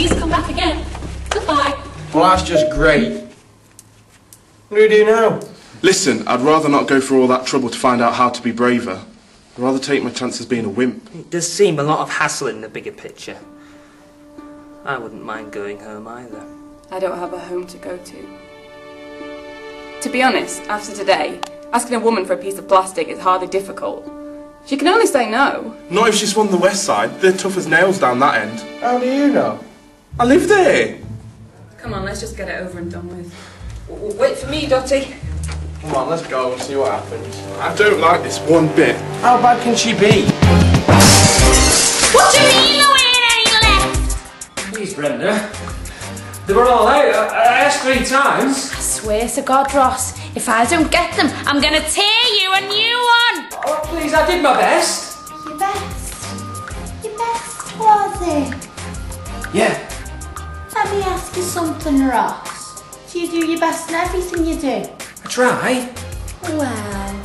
Please come back again. Goodbye. Well, that's just great. What do we do now? Listen, I'd rather not go through all that trouble to find out how to be braver. I'd rather take my chances being a wimp. It does seem a lot of hassle in the bigger picture. I wouldn't mind going home either. I don't have a home to go to. To be honest, after today, asking a woman for a piece of plastic is hardly difficult. She can only say no. Not if she's from the west side. They're tough as nails down that end. How do you know? I live there. Come on, let's just get it over and done with. W- Wait for me, Dottie. Come on, let's go and see what happens. I don't like this one bit. How bad can she be? What do you mean no ain't any left? Please, Brenda. They were all out. I, I asked three times. I swear to God, Ross, if I don't get them, I'm gonna tear you a new one. Oh, please, I did my best. Your best. Your best, was it? Yeah. Let me ask you something, Ross. Do you do your best in everything you do? I try. Well,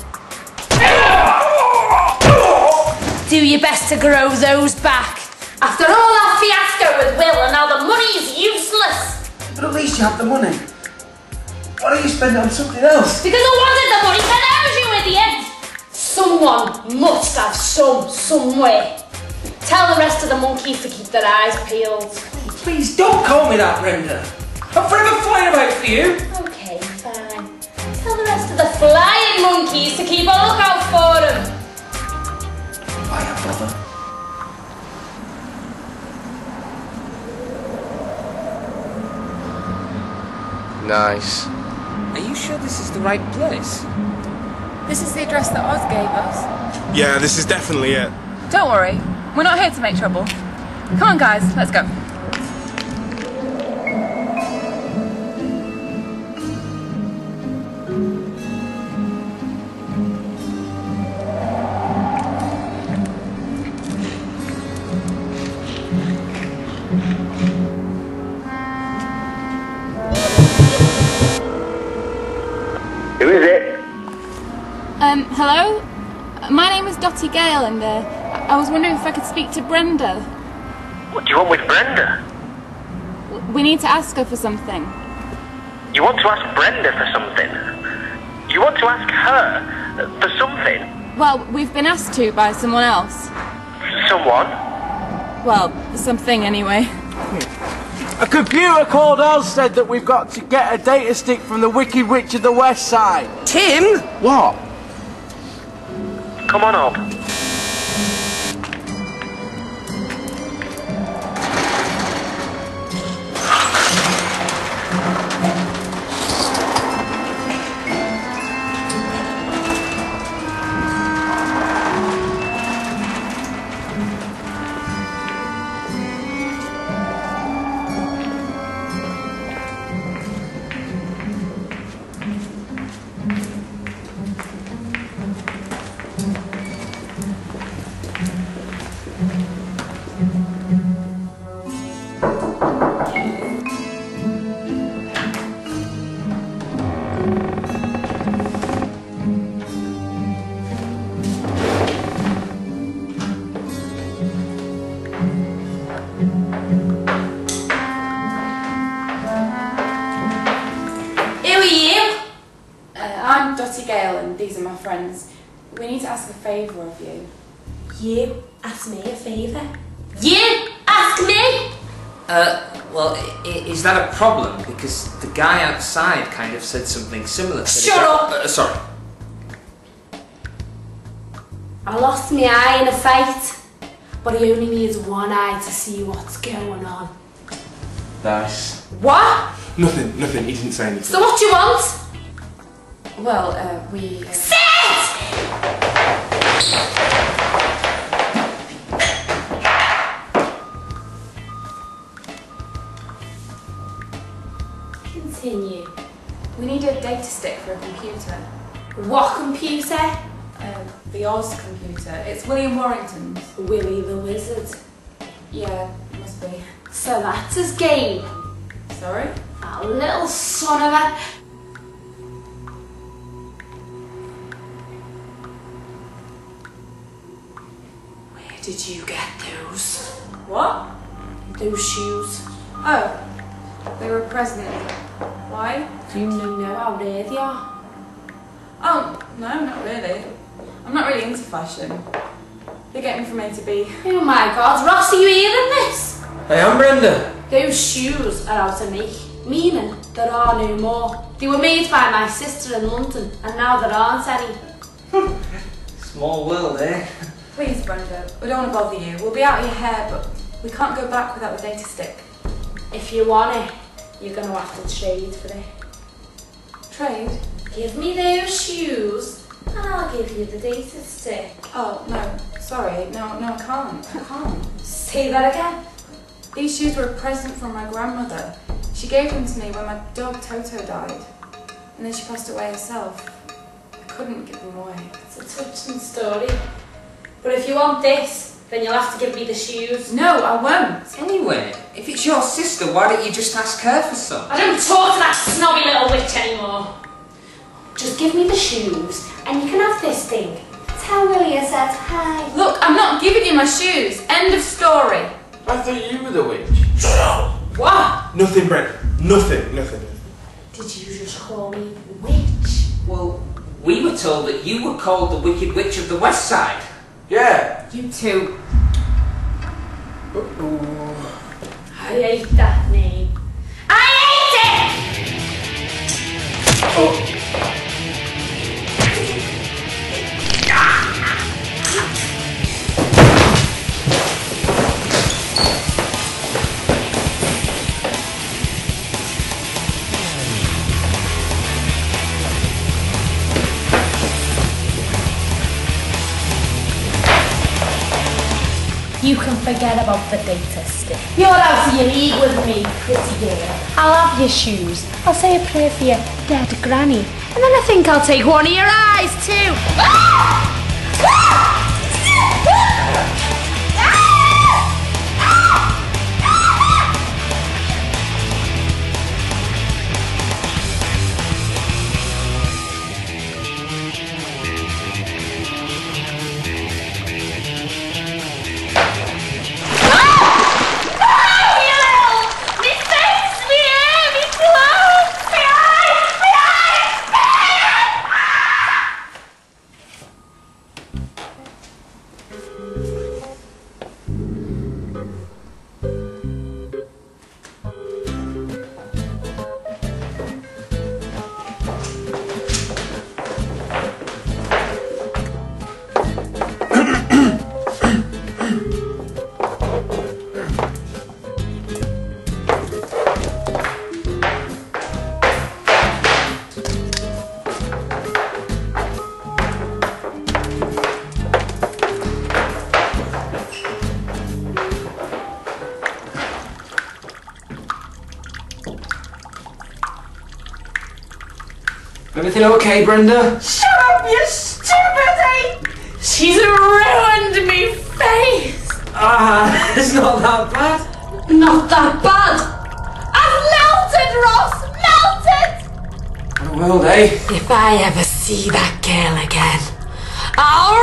Do your best to grow those back. After all our fiasco with Will and now the money is useless. But at least you have the money. Why don't you spend it on something else? Because I wanted the money for those, you idiot! Someone must have some somewhere. Tell the rest of the monkeys to keep their eyes peeled. Please don't call me that, Brenda. I'm forever flying about for you. Okay, fine. Tell the rest of the flying monkeys to keep a lookout for them. Why bother? Nice. Are you sure this is the right place? This is the address that Oz gave us. Yeah, this is definitely it. Don't worry, we're not here to make trouble. Come on, guys, let's go. Hello? My name is Dottie Gale, and uh, I was wondering if I could speak to Brenda. What do you want with Brenda? We need to ask her for something. You want to ask Brenda for something? You want to ask her for something? Well, we've been asked to by someone else. Someone? Well, something anyway. A computer called Oz said that we've got to get a data stick from the Wicked Witch of the West Side. Tim? What? Come on up. We need to ask a favour of you. you ask me a favour. You ask me? Uh, well, i- i- is that a problem? Because the guy outside kind of said something similar. Said Shut up! Uh, sorry. I lost my eye in a fight, but he only needs one eye to see what's going on. Nice. What? Nothing, nothing. He didn't say anything. So what do you want? Well, uh, we. Uh, Sit! Continue. we need a data stick for a computer. What computer? Uh, the Oz computer. It's William Warrington's. Willy the Wizard. Yeah, must be. So that's his game. Sorry? That little son of a. did you get those? What? Those shoes. Oh, they were a present. Why? Do you know how rare they are? Oh, no, not really. I'm not really into fashion. They get me from A to B. Oh my god, Ross, are you hearing this? Hey, I'm Brenda. Those shoes are out of me, meaning there are no more. They were made by my sister in London, and now there aren't any. Small world, eh? Please, Brenda, we don't want to bother you. We'll be out of your hair, but we can't go back without the data stick. If you want it, you're gonna have to trade for it. Trade? Give me those shoes, and I'll give you the data stick. Oh, no, sorry. No, no, I can't. I can't. Say that again. These shoes were a present from my grandmother. She gave them to me when my dog Toto died. And then she passed away herself. I couldn't give them away. It's a touching story. But if you want this, then you'll have to give me the shoes. No, I won't. Anyway, if it's your sister, why don't you just ask her for some? I don't talk to that snobby little witch anymore. Just give me the shoes, and you can have this thing. Tell Willie I said hi. Look, I'm not giving you my shoes. End of story. I thought you were the witch. Shut up! What? Nothing, Brent. Nothing, nothing. Did you just call me witch? Well, we were told that you were called the Wicked Witch of the West Side. Yeah. You two. I hate that name. I hate it! You forget about the data stick. You're out of your league with me, pretty girl. I'll have your shoes. I'll say a prayer for your dead granny. And then I think I'll take one of your eyes too. Ah! Ah! Everything okay, Brenda? Shut up, you stupid She's ruined me face. Ah, it's not that bad. Not that bad. I've melted, Ross. Melted. What a world, eh? If I ever see that girl again, I'll